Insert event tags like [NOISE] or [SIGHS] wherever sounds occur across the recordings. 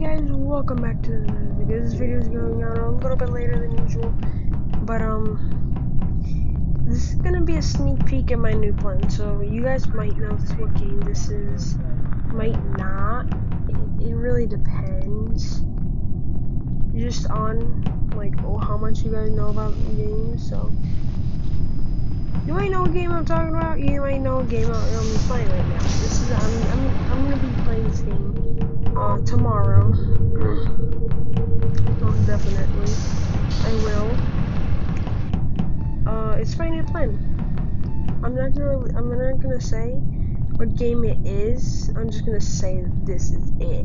guys, welcome back to the video. This video is going on a little bit later than usual, but um, this is gonna be a sneak peek at my new plan. So you guys might know this what game this is, might not. It, it really depends, just on like oh how much you guys know about games. So you might know what game I'm talking about. You might know what game I'm, I'm playing right now. This is I'm I'm I'm gonna be playing this game it's Find It Plan. I'm not gonna, I'm not gonna say what game it is. I'm just gonna say this is it.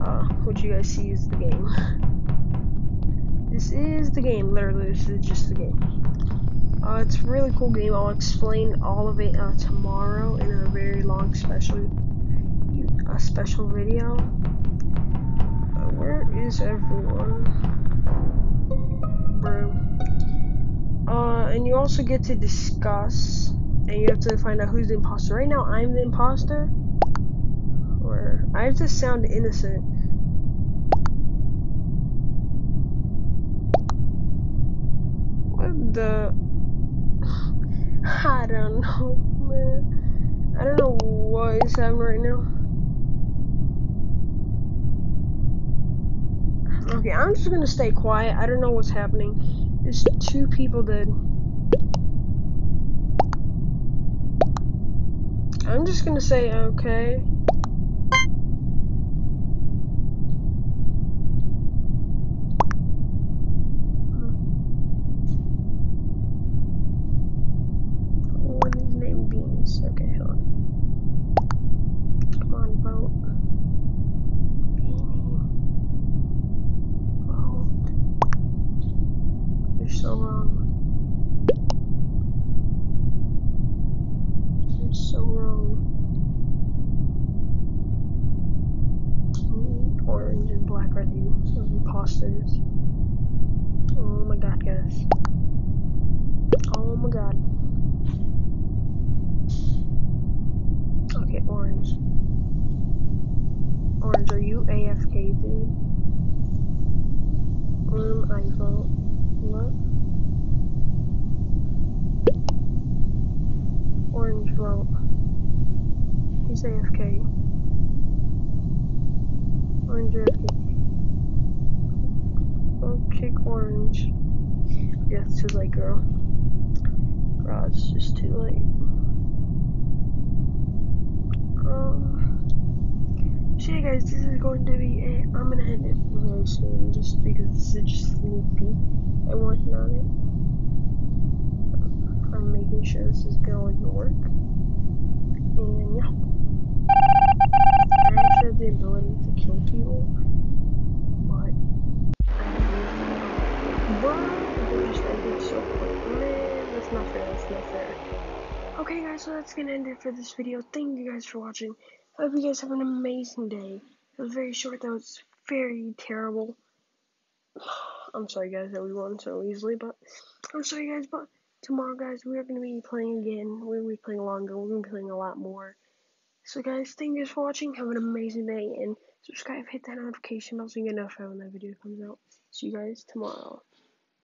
Uh, what you guys see is the game. [LAUGHS] This is the game, literally, this is just the game. Uh, it's a really cool game. I'll explain all of it uh, tomorrow in a very long special a special video. Uh, where is everyone? And you also get to discuss, and you have to find out who's the imposter. Right now, I'm the imposter. Or, I have to sound innocent. What the? [SIGHS] I don't know, man. I don't know what is happening right now. Okay, I'm just gonna stay quiet. I don't know what's happening. There's two people dead. I'm just gonna say okay. What is name? Beans. Okay, hold on. Come on, vote. Beanie. Vote. You're so wrong. You're Orange and black are the imposters. Oh my god, guys. Oh my god. Okay, orange. Orange, are you AFK, dude? I vote. What? Orange vote. He's AFK. Orange AFK. Oh, kick orange. Yeah, it's too late, girl. Bro, it's just too late. Um, so yeah, guys, this is going to be a. I'm gonna end it very soon, just because this is just sneak peek. I'm working on it. I'm making sure this is going to work. And yeah, the ability to kill people, but but they just ended so quick. That's not fair. That's not fair. Okay, guys, so that's gonna end it for this video. Thank you guys for watching. I hope you guys have an amazing day. It was very short, that was very terrible. [SIGHS] I'm sorry, guys, that we won so easily, but I'm sorry, guys, but tomorrow, guys, we are gonna be playing again. We're gonna be playing longer, we're gonna be playing a lot more. So, guys, thank you guys for watching. Have an amazing day, and subscribe, hit that notification bell so you get notified when that video comes out. See you guys tomorrow.